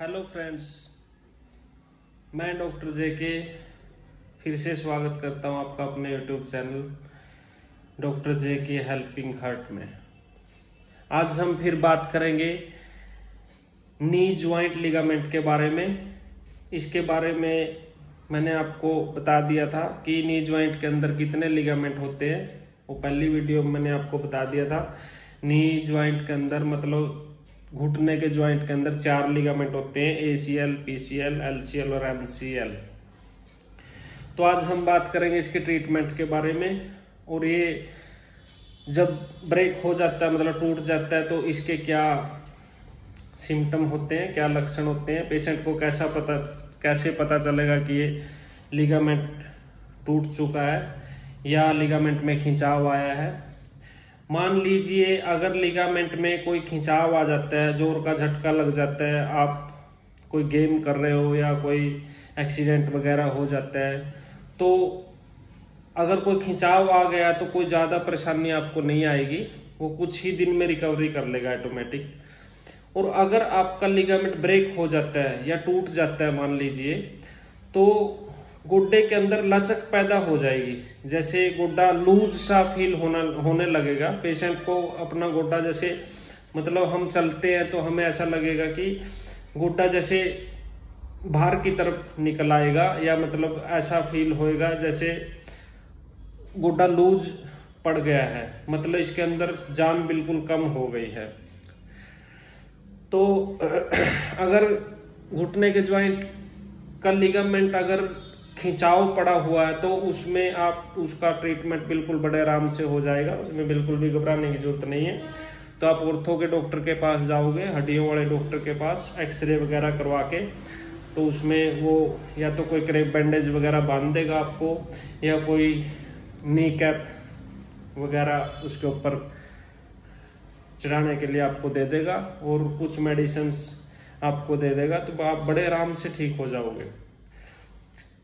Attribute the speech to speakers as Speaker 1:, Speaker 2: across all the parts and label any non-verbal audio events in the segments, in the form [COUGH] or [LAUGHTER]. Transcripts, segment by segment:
Speaker 1: Hello friends मैं doctor J K फिर से स्वागत करता हूँ आपका अपने यूट्यूब चैनल डॉक्टर जे के हेल्पिंग हार्ट में। आज हम फिर बात करेंगे नी ज्वाइंट लिगामेंट के बारे में। इसके बारे में मैंने आपको बता दिया था कि नी ज्वाइंट के अंदर कितने लिगामेंट होते हैं। वो पहली वीडियो में मैंने आपको बता दिया था। नी ज्वाइंट के अंदर मतलब घुटने के ज्वाइंट के अंदर चार लिगामेंट होते हैं एसीएल पीसीएल एलसीएल और एमसीएल तो आज हम बात करेंगे इसके ट्रीटमेंट के बारे में, और ये जब ब्रेक हो जाता है मतलब टूट जाता है तो इसके क्या सिम्टम होते हैं, क्या लक्षण होते हैं पेशेंट को कैसा पता, कैसे पता चलेगा कि ये लिगामेंट टूट चुका है, या लिगामेंट में खिंचाव आया है? मान लीजिए अगर लिगामेंट में कोई खिंचाव आ जाता है, ज़ोर का झटका लग जाता है, आप कोई गेम कर रहे हो या कोई एक्सीडेंट वगैरह हो जाता है तो अगर कोई खिंचाव आ गया तो कोई ज़्यादा परेशानी आपको नहीं आएगी, वो कुछ ही दिन में रिकवरी कर लेगा ऑटोमेटिक और अगर आपका लिगामेंट ब्रेक हो जाता है या टूट जाता है, मान लीजिए तो गुड्डे के अंदर लचक पैदा हो जाएगी। जैसे गुड्डा लूज सा फील होना, होने लगेगा। पेशेंट को अपना गुड्डा जैसे मतलब हम चलते हैं तो हमें ऐसा लगेगा कि गुड्डा जैसे बाहर की तरफ़ निकल आएगा या मतलब ऐसा फील होएगा जैसे गुड्डा लूज पड़ गया है। मतलब इसके अंदर जान बिल्कुल कम हो गई है। तो [CLEARS THROAT] अगर घुटने के ज्वाइंट का लिगामेंट अगर खिंचाव पड़ा हुआ है तो उसमें आप, उसका ट्रीटमेंट बिल्कुल बड़े आराम से हो जाएगा, उसमें बिल्कुल भी घबराने की ज़रूरत नहीं है। तो आप ऑर्थो के डॉक्टर के पास जाओगे, हड्डियों वाले डॉक्टर के पास एक्सरे वगैरह करवा के तो उसमें वो या तो कोई क्रेप बैंडेज वगैरह बाँध देगा आपको, या कोई नी कैप वगैरह उसके ऊपर चढ़ाने के लिए आपको दे देगा, और कुछ मेडिसिन आपको दे देगा तो आप बड़े आराम से ठीक हो जाओगे।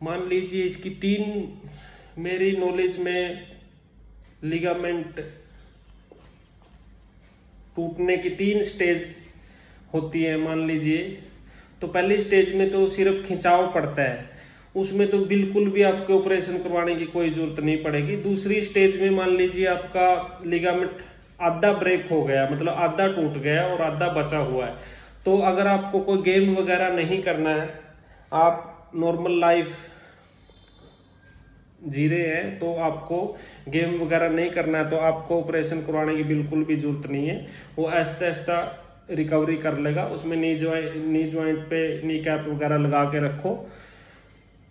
Speaker 1: मान लीजिए इसकी तीन मेरी नॉलेज में लिगामेंट टूटने की तीन स्टेज होती है, मान लीजिए। तो पहली स्टेज में तो सिर्फ़ खिंचाव पड़ता है। उसमें तो बिल्कुल भी आपके ऑपरेशन करवाने की कोई ज़रूरत नहीं पड़ेगी। दूसरी स्टेज में मान लीजिए आपका लिगामेंट आधा ब्रेक हो गया मतलब आधा टूट गया और आधा बचा हुआ है। तो अगर आपको कोई गेम वगैरह नहीं करना है, आप नॉर्मल लाइफ जी रहे हैं तो आपको गेम वगैरह नहीं करना है तो आपको ऑपरेशन करवाने की बिल्कुल भी ज़रूरत नहीं है। वो ऐसा ऐसा रिकवरी कर लेगा, उसमें नी ज्वाइंट नी ज्वाइंट पे नी कैप वगैरह लगा के रखो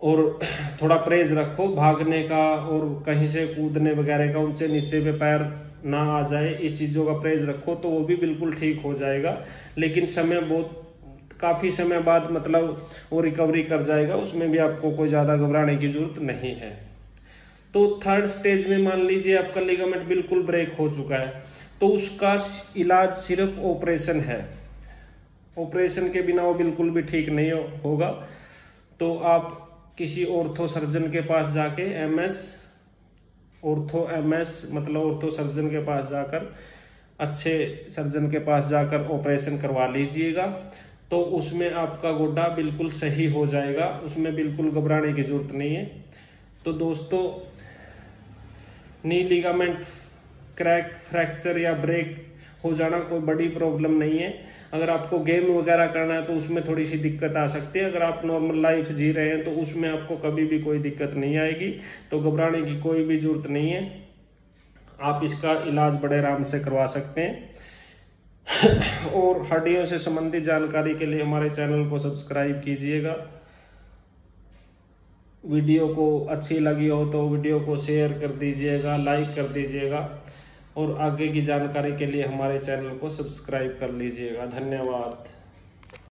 Speaker 1: और थोड़ा प्रेज रखो, भागने का और कहीं से कूदने वगैरह का ऊँचे नीचे पे पैर ना आ जाए, इस चीज़ों का प्रेज रखो तो वो भी बिल्कुल ठीक हो जाएगा। लेकिन समय बहुत काफ़ी समय बाद मतलब वो रिकवरी कर जाएगा उसमें भी आपको कोई ज़्यादा घबराने की ज़रूरत नहीं है। तो थर्ड स्टेज में मान लीजिए आपका लिगामेंट बिल्कुल ब्रेक हो चुका है तो उसका इलाज सिर्फ़ ऑपरेशन है। ऑपरेशन के बिना वो बिल्कुल भी ठीक नहीं हो, होगा। तो आप किसी ऑर्थो सर्जन के पास जाके एमएस ऑर्थो एमएस मतलब ऑर्थो सर्जन के पास जाकर अच्छे सर्जन के पास जाकर ऑपरेशन करवा लीजिएगा। तो उसमें आपका गोड्डा बिल्कुल सही हो जाएगा। उसमें बिल्कुल घबराने की ज़रूरत नहीं है। तो दोस्तों नी लिगामेंट क्रैक फ्रैक्चर या ब्रेक हो जाना कोई बड़ी प्रॉब्लम नहीं है। अगर आपको गेम वगैरह करना है तो उसमें थोड़ी सी दिक्कत आ सकती है। अगर आप नॉर्मल लाइफ जी रहे हैं तो उसमें आपको कभी भी कोई दिक्कत नहीं आएगी। तो घबराने की कोई भी ज़रूरत नहीं है। आप इसका इलाज बड़े आराम से करवा सकते हैं। और हड्डियों से संबंधित जानकारी के लिए हमारे चैनल को सब्सक्राइब कीजिएगा। वीडियो को अच्छी लगी हो तो वीडियो को शेयर कर दीजिएगा, लाइक कर दीजिएगा और आगे की जानकारी के लिए हमारे चैनल को सब्सक्राइब कर लीजिएगा। धन्यवाद।